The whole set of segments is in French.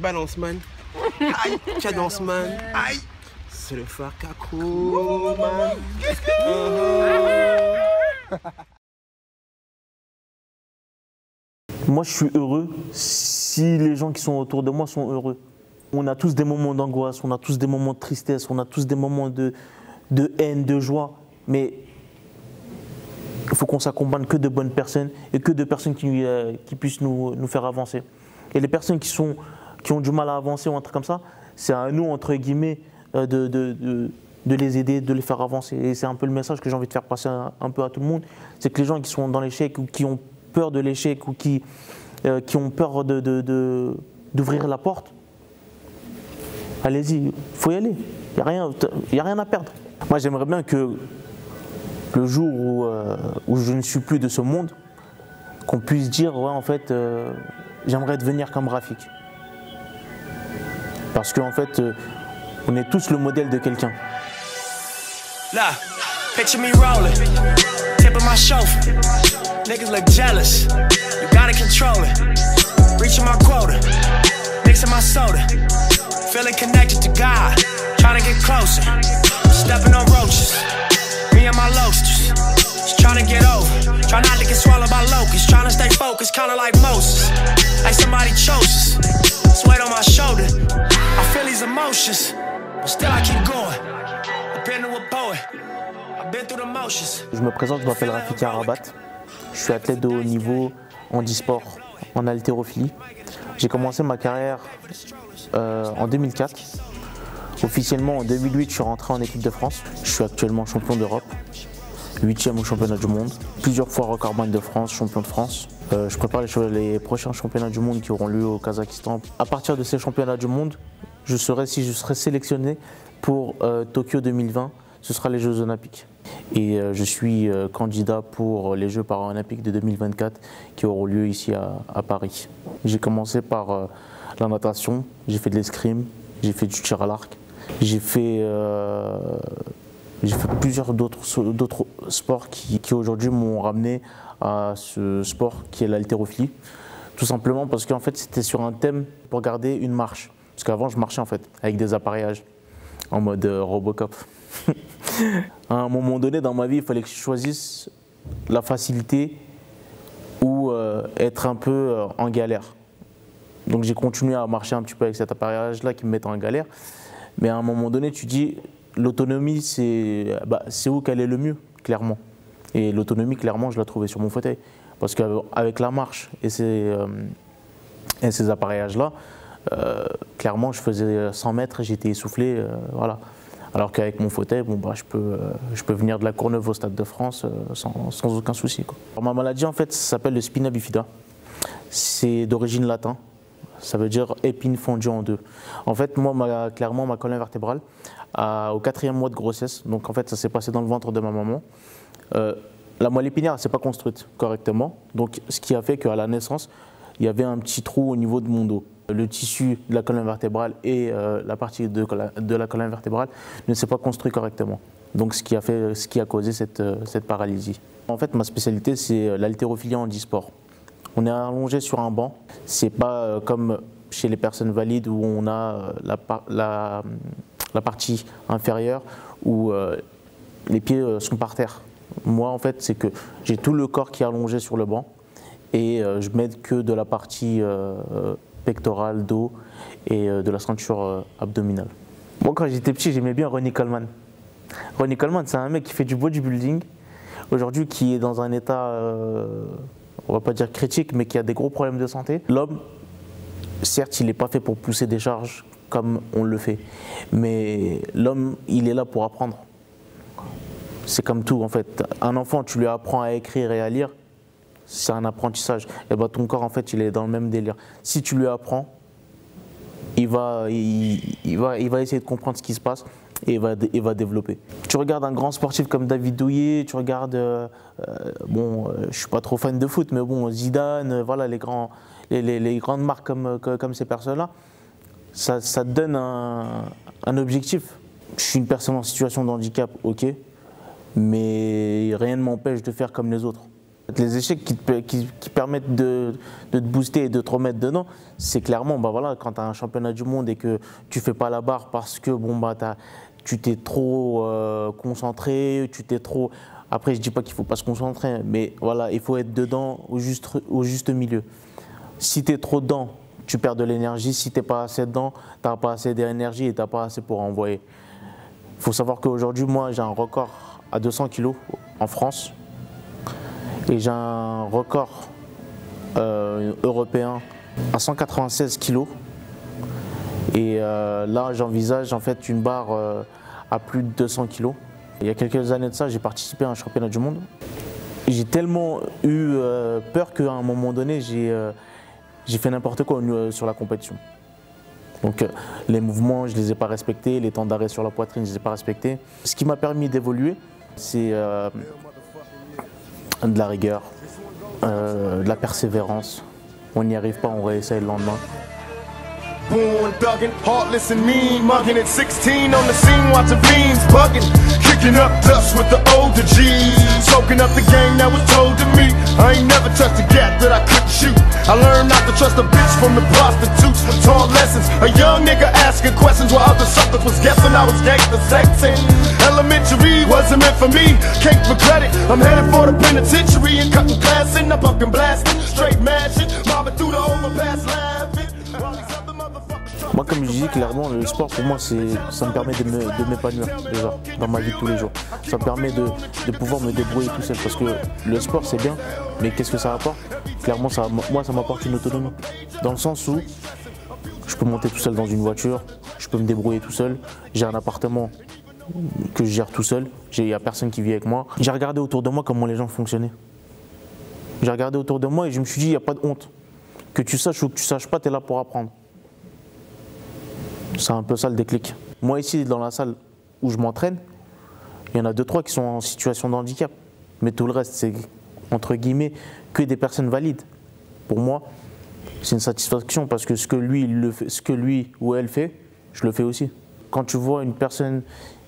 balance, man. Aïe, cadence, man. Aïe. C'est le phare Cacro, man. Moi, je suis heureux si les gens qui sont autour de moi sont heureux. On a tous des moments d'angoisse, on a tous des moments de tristesse, on a tous des moments de, de haine, de joie. Mais il faut qu'on s'accompagne que de bonnes personnes et que de personnes qui, euh, qui puissent nous, nous faire avancer. Et les personnes qui, sont, qui ont du mal à avancer ou un truc comme ça, c'est à nous, entre guillemets, euh, de, les aider, de les faire avancer. Et c'est un peu le message que j'ai envie de faire passer un, peu à tout le monde. C'est que les gens qui sont dans l'échec ou qui ont peur de l'échec ou qui, euh, ont peur d'ouvrir la porte, allez-y, il faut y aller. Il n'y a, rien- a rien à perdre. Moi, j'aimerais bien que le jour où, euh, où je ne suis plus de ce monde, qu'on puisse dire, ouais, en fait, j'aimerais devenir comme Rafik. Parce qu'en fait, euh, on est tous le modèle de quelqu'un. Look, picture me rolling, tip of my chauffeur. Niggas look jealous, you gotta control it. Reaching my quota, mixing my soda. Feeling connected to God, trying to get closer. Stepping on roaches, me and my loasters. Just trying to get over, try not to get swallowed by locusts. Trying to stay focused, kinda like Moses. Like somebody chose us. Sweat on my shoulder, these emotions, but still I keep going. I've been to a poet. I've been through the motions. Je me présente, je m'appelle Rafiki Arabat. Je suis athlète de haut niveau en e-sport, en haltérophilie. J'ai commencé ma carrière euh, en 2004. Officiellement en 2008, je suis rentré en équipe de France. Je suis actuellement champion d'Europe, huitième au championnat du monde, plusieurs fois recordman de France, champion de France. Euh, je prépare les, les prochains championnats du monde qui auront lieu au Kazakhstan. À partir de ces championnats du monde, je serai, si je serai sélectionné pour euh, Tokyo 2020, ce sera les Jeux Olympiques. Et euh, je suis euh, candidat pour les Jeux Paralympiques de 2024 qui auront lieu ici à, Paris. J'ai commencé par la natation, j'ai fait de l'escrime, j'ai fait du tir à l'arc, j'ai fait, plusieurs d'autres sports qui, qui aujourd'hui m'ont ramené à ce sport qui est l'haltérophilie. Tout simplement parce qu'en fait c'était sur un thème pour garder une marche. Parce qu'avant je marchais en fait avec des appareillages en mode euh, Robocop. à un moment donné dans ma vie, il fallait que je choisisse la facilité ou euh, être un peu euh, en galère. Donc j'ai continué à marcher un petit peu avec cet appareillage-là qui me mettait en galère. Mais à un moment donné, tu dis, l'autonomie, c'est bah, où qu'elle est le mieux, clairement. Et l'autonomie, clairement, je la trouvais sur mon fauteuil. Parce qu'avec la marche et ces appareillages-là, euh, clairement, je faisais 100 mètres j'étais essoufflé. euh, voilà. Alors qu'avec mon fauteuil, bon, bah, je, peux, euh, je peux venir de la Courneuve au Stade de France sans, aucun souci. ma maladie, en fait, s'appelle le spina bifida. C'est d'origine latin. Ça veut dire épine fondue en deux. En fait, moi, clairement, ma colonne vertébrale, au quatrième mois de grossesse, donc en fait, ça s'est passé dans le ventre de ma maman. la moelle épinière s'est pas construite correctement. Donc, ce qui a fait qu'à la naissance, il y avait un petit trou au niveau de mon dos. Le tissu de la colonne vertébrale et euh, la partie de, la colonne vertébrale ne s'est pas construit correctement. Donc, ce qui a, fait, ce qui a causé cette, euh, paralysie. En fait, ma spécialité, c'est euh, l'haltérophilie en e-sport. On est allongé sur un banc. C'est pas comme chez les personnes valides où on a la, par- la, la partie inférieure où les pieds sont par terre. Moi, en fait, c'est que j'ai tout le corps qui est allongé sur le banc et euh, je m'aide que de la partie pectorale, dos et euh, de la ceinture euh, abdominale. Moi, quand j'étais petit, j'aimais bien Ronnie Coleman. Ronnie Coleman, c'est un mec qui fait du bodybuilding, aujourd'hui qui est dans un état, euh, on va pas dire critique, mais qui a des gros problèmes de santé. L'homme, certes, il n'est pas fait pour pousser des charges comme on le fait, mais l'homme, il est là pour apprendre. C'est comme tout en fait. Un enfant, tu lui apprends à écrire et à lire, c'est un apprentissage. Et ben ton corps en fait, il est dans le même délire. Si tu lui apprends, il va, il, va, il va essayer de comprendre ce qui se passe et va, il va développer. Tu regardes un grand sportif comme David Douillet, tu regardes, euh, euh, bon, euh, je suis pas trop fan de foot, mais bon, Zidane, euh, voilà les grands, les, grandes marques comme, comme, ces personnes-là, ça, ça te donne un objectif. Je suis une personne en situation de handicap, ok, mais rien ne m'empêche de faire comme les autres. Les échecs qui, te- qui- qui permettent de, te booster et de te remettre dedans, c'est clairement, bah voilà, quand tu as un championnat du monde et que tu fais pas la barre parce que bon, bah, tu t'es trop euh, concentré, tu t'es trop. Après, je dis pas qu'il faut pas se concentrer, mais voilà, il faut être dedans au juste, au juste milieu. Si tu es trop dedans, tu perds de l'énergie. Si tu pas assez dedans, tu n'as pas assez d'énergie et tu n'as pas assez pour envoyer. Il faut savoir qu'aujourd'hui, moi, j'ai un record à 200 kg en France. Et j'ai un record euh, européen à 196 kg. Et euh, là, j'envisage en fait une barre euh, à plus de 200 kg. Il y a quelques années de ça, j'ai participé à un championnat du monde. J'ai tellement eu peur qu'à un moment donné, j'ai fait n'importe quoi sur la compétition. Donc les mouvements, je ne les ai pas respectés, les temps d'arrêt sur la poitrine, je ne les ai pas respectés. Ce qui m'a permis d'évoluer, c'est de la rigueur, euh, de la persévérance. On n'y arrive pas, on réessaye le lendemain. Born thuggin', heartless and mean, muggin' at 16 on the scene, watching fiends buggin' kicking up dust with the older G's, soaking up the game that was told to me. I ain't never touched a gap that I couldn't shoot. I learned not to trust a bitch from the prostitutes. Taught lessons, a young nigga asking questions while other suckers was guessing I was gangster sexing. Elementary wasn't meant for me, can't regret it. I'm headed for the penitentiary and cutting glass in, I'm fucking blasting, straight mad shit, mobbing through the overpass Moi, comme je dis clairement, le sport pour moi, c'est, ça me permet de, m'épanouir déjà dans ma vie de tous les jours. Ça me permet de, de pouvoir me débrouiller tout seul parce que le sport c'est bien, mais qu'est-ce que ça apporte Clairement, ça, moi, ça m'apporte une autonomie. Dans le sens où je peux monter tout seul dans une voiture, je peux me débrouiller tout seul. J'ai un appartement que je gère tout seul. Il n'y a personne qui vit avec moi. J'ai regardé autour de moi comment les gens fonctionnaient. J'ai regardé autour de moi et je me suis dit, il n'y a pas de honte. Que tu saches ou que tu saches pas, tu es là pour apprendre. C'est un peu ça le déclic. Moi ici, dans la salle où je m'entraîne, il y en a deux, trois qui sont en situation de handicap. Mais tout le reste, c'est entre guillemets que des personnes valides. Pour moi, c'est une satisfaction parce que ce que lui, ce que lui ou elle fait, je le fais aussi. Quand tu vois une personne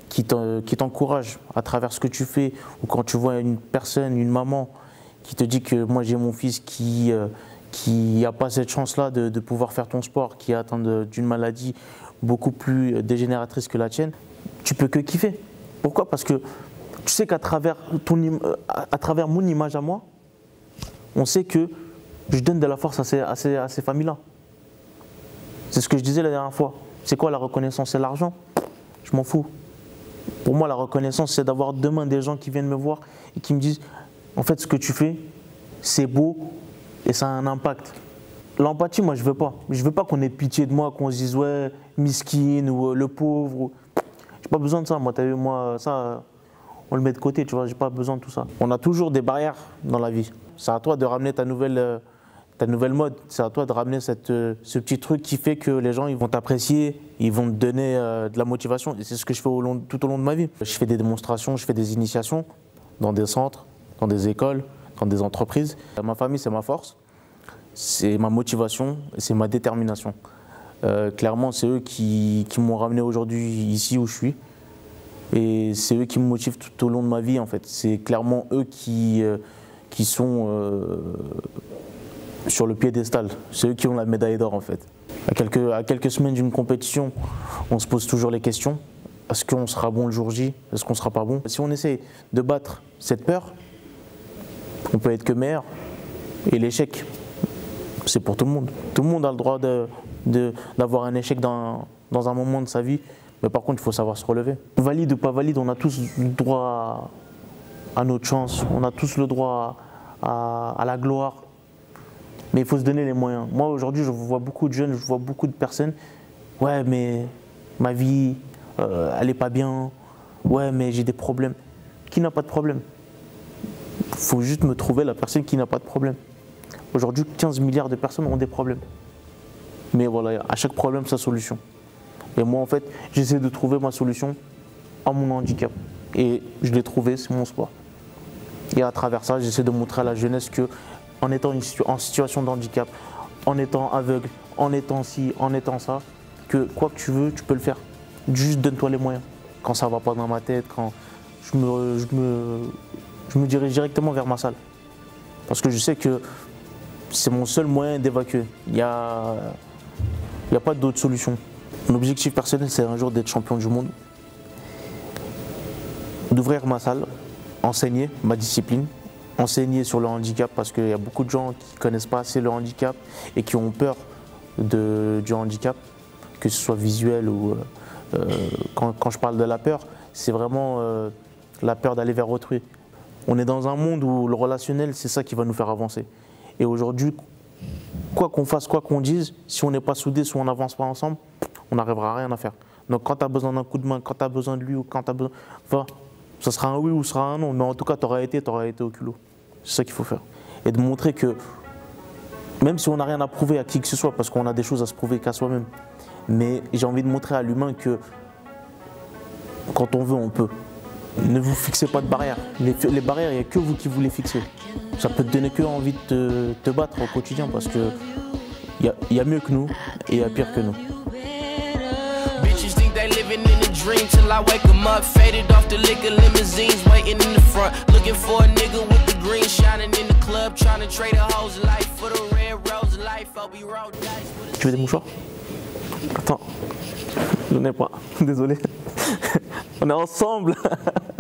qui t'en- qui t'encourage à travers ce que tu fais, ou quand tu vois une personne, une maman, qui te dit que moi j'ai mon fils qui euh, qui n'a pas cette chance-là de, de pouvoir faire ton sport, qui est atteint d'une maladie beaucoup plus dégénératrice que la tienne, tu peux que kiffer. Pourquoi? Parce que tu sais qu'à travers, euh, à travers mon image à moi, on sait que je donne de la force à ces, à ces- à ces familles-là. C'est ce que je disais la dernière fois. C'est quoi la reconnaissance? C'est l'argent Je m'en fous. Pour moi, la reconnaissance, c'est d'avoir demain des gens qui viennent me voir et qui me disent En fait, ce que tu fais, c'est beau et ça a un impact. L'empathie, moi, je veux pas. Je veux pas qu'on ait pitié de moi, qu'on se dise Ouais, miskin ou euh, le pauvre. ou- J'ai pas besoin de ça. Moi, moi, ça, on le met de côté, tu vois. J'ai pas besoin de tout ça. On a toujours des barrières dans la vie. C'est à toi de ramener ta nouvelle. euh, ta nouvelle mode, c'est à toi de ramener cette, euh, ce petit truc qui fait que les gens ils vont t'apprécier, ils vont te donner de la motivation. Et c'est ce que je fais tout au long de ma vie. Je fais des démonstrations, je fais des initiations dans des centres, dans des écoles, dans des entreprises. Ma famille, c'est ma force, c'est ma motivation, c'est ma détermination. Euh, clairement, c'est eux qui, qui m'ont ramené aujourd'hui ici où je suis. Et c'est eux qui me motivent tout au long de ma vie, en fait. C'est clairement eux qui, euh, qui sont euh, sur le piédestal. C'est eux qui ont la médaille d'or, en fait. À quelques, à quelques semaines d'une compétition, on se pose toujours les questions. Est-ce qu'on sera bon le jour J? Est-ce qu'on sera pas bon? Si on essaie de battre cette peur, on peut être que meilleur. Et l'échec, c'est pour tout le monde. Tout le monde a le droit de- de- d'avoir un échec dans, un moment de sa vie. Mais par contre, il faut savoir se relever. Valide ou pas valide, on a tous le droit à, notre chance. On a tous le droit à, à la gloire. Mais il faut se donner les moyens. Moi, aujourd'hui, je vois beaucoup de jeunes, je vois beaucoup de personnes. Ouais, mais ma vie, euh, elle n'est pas bien. Ouais, mais j'ai des problèmes. Qui n'a pas de problème? Il faut juste me trouver la personne qui n'a pas de problème. Aujourd'hui, 15 milliards de personnes ont des problèmes. Mais voilà, à chaque problème, sa solution. Et moi, en fait, j'essaie de trouver ma solution à mon handicap. Et je l'ai trouvé, c'est mon sport. Et à travers ça, j'essaie de montrer à la jeunesse que, en étant en situation de handicap, en étant aveugle, en étant ci, en étant ça, que quoi que tu veux, tu peux le faire. Juste donne-toi les moyens. Quand ça va pas dans ma tête, quand je me, je me, je me dirige directement vers ma salle. Parce que je sais que c'est mon seul moyen d'évacuer. Il n'y a, y a pas d'autre solution. Mon objectif personnel, c'est un jour d'être champion du monde, d'ouvrir ma salle, enseigner ma discipline, enseigner sur le handicap parce qu'il y a beaucoup de gens qui ne connaissent pas assez le handicap et qui ont peur du handicap, que ce soit visuel ou... euh, euh, quand, quand je parle de la peur, c'est vraiment euh, la peur d'aller vers autrui. On est dans un monde où le relationnel, c'est ça qui va nous faire avancer. Et aujourd'hui, quoi qu'on fasse, quoi qu'on dise, si on n'est pas soudés, si on n'avance pas ensemble, on n'arrivera à rien à faire. Donc quand tu as besoin d'un coup de main, quand tu as besoin de lui ou quand tu as besoin... Va, ça sera un oui ou ça sera un non, mais en tout cas, tu auras été, tu été au culot. C'est ça qu'il faut faire. Et de montrer que même si on n'a rien à prouver à qui que ce soit, parce qu'on a des choses à se prouver qu'à soi-même, mais j'ai envie de montrer à l'humain que quand on veut, on peut. Ne vous fixez pas de barrières. Les, les barrières, il n'y a que vous qui vous les fixez. Ça peut te donner que envie de te, te battre au quotidien parce que il y a, il y a mieux que nous et il y a pire que nous. Bitches think they living in a dream till I wake 'em up. Faded off the liquor limousines, waiting in the front. Looking for a nigga with the green shining in the club. Trying to trade a hoe's life for the red rose life. I'll be roll dice with a Tu veux des mouchoirs? Attends, je n'ai pas. Désolé. On est ensemble.